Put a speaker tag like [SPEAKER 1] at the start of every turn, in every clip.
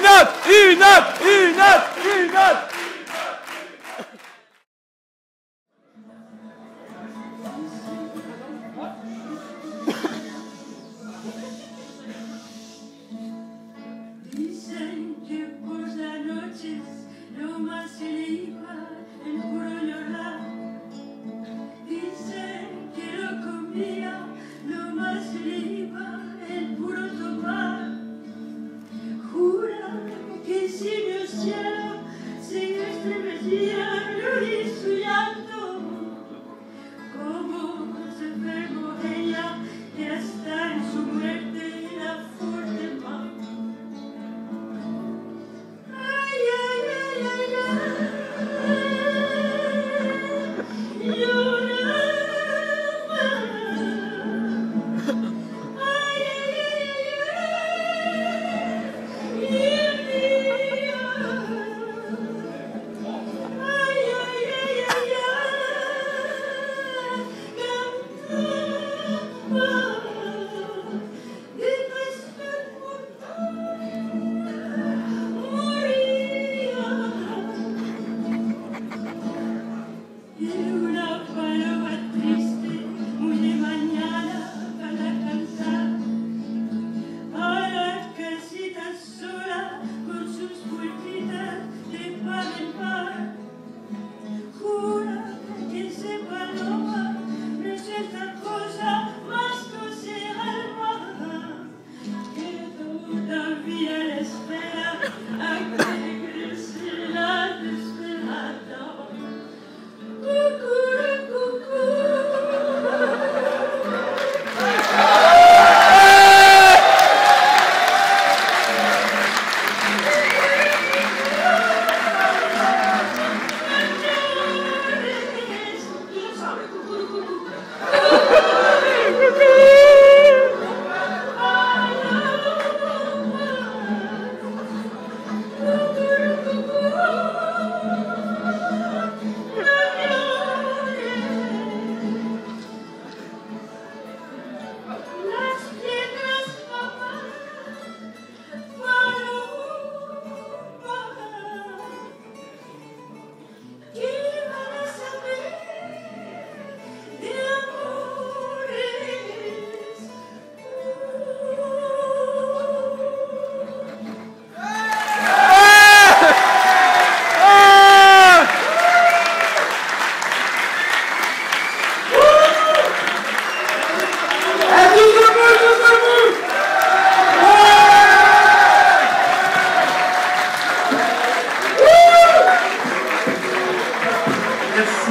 [SPEAKER 1] Enough! Enough! Enough! Enough!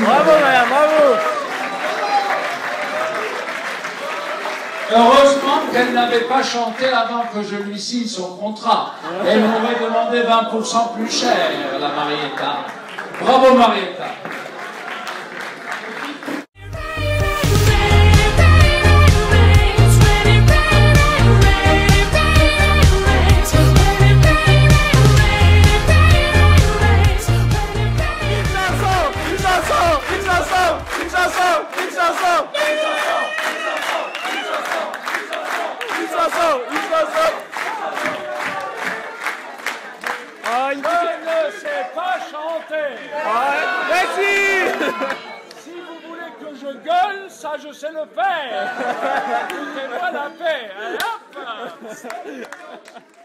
[SPEAKER 2] Bravo, madame, bravo.
[SPEAKER 3] Heureusement qu'elle n'avait pas chanté avant que je lui signe son contrat. Elle m'aurait demandé 20% plus cher, la Marietta. Bravo, Marietta.
[SPEAKER 2] Istanbul, Istanbul. Ah, il...
[SPEAKER 3] Je ne sais pas chanter.
[SPEAKER 2] Ah, merci.
[SPEAKER 3] Si vous voulez que je gueule, ça je sais le faire. Foutez-moi la paix. Hein, hop.